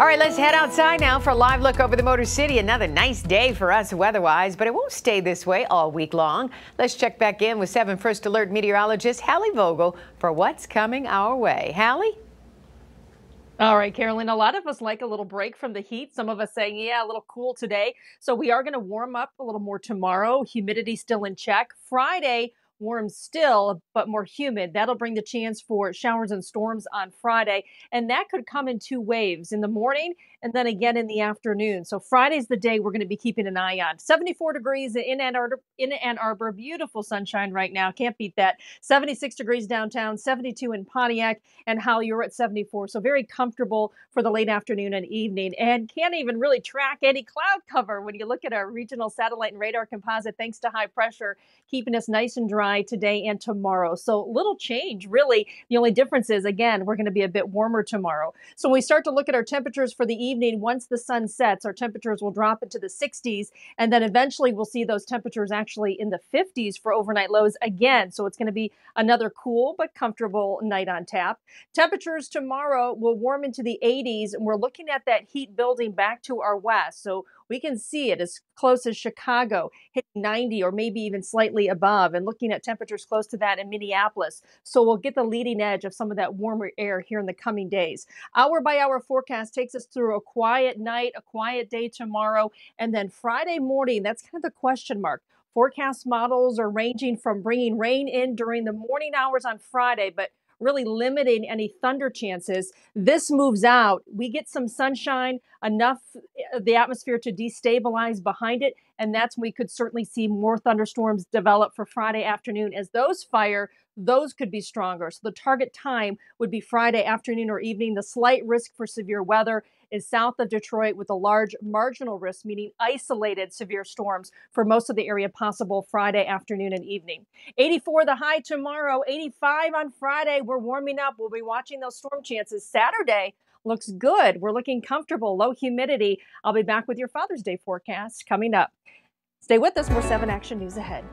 All right, let's head outside now for a live look over the Motor City. Another nice day for us weather-wise, but it won't stay this way all week long. Let's check back in with 7 First Alert meteorologist Hallie Vogel for what's coming our way. Hallie? All right, Carolyn, a lot of us like a little break from the heat. Some of us saying, yeah, a little cool today. So we are going to warm up a little more tomorrow. Humidity still in check. Friday, warm still, but more humid. That'll bring the chance for showers and storms on Friday. And that could come in two waves in the morning and then again in the afternoon. So Friday's the day we're going to be keeping an eye on. 74 degrees in Ann Arbor, in Ann Arbor. Beautiful sunshine right now. Can't beat that. 76 degrees downtown, 72 in Pontiac, and Howell, you're at 74. So very comfortable for the late afternoon and evening. And can't even really track any cloud cover when you look at our regional satellite and radar composite, thanks to high pressure, keeping us nice and dry dry today and tomorrow. So little change, really. The only difference is, again, we're going to be a bit warmer tomorrow. So when we start to look at our temperatures for the evening, once the sun sets, our temperatures will drop into the 60s. And then eventually we'll see those temperatures actually in the 50s for overnight lows again. So it's going to be another cool but comfortable night on tap. Temperatures tomorrow will warm into the 80s. And we're looking at that heat building back to our west. So we can see it as close as Chicago, hitting 90 or maybe even slightly above, and looking at temperatures close to that in Minneapolis. So we'll get the leading edge of some of that warmer air here in the coming days. Hour by hour forecast takes us through a quiet night, a quiet day tomorrow, and then Friday morning, that's kind of the question mark. Forecast models are ranging from bringing rain in during the morning hours on Friday, but really limiting any thunder chances. This moves out. We get some sunshine, enough the atmosphere to destabilize behind it, and that's when we could certainly see more thunderstorms develop for Friday afternoon as those fire those could be stronger. So the target time would be Friday afternoon or evening. The slight risk for severe weather is south of Detroit with a large marginal risk, meaning isolated severe storms for most of the area possible Friday afternoon and evening. 84 the high tomorrow, 85 on Friday. We're warming up. We'll be watching those storm chances. Saturday looks good. We're looking comfortable, low humidity. I'll be back with your Father's Day forecast coming up. Stay with us. More 7 Action News ahead.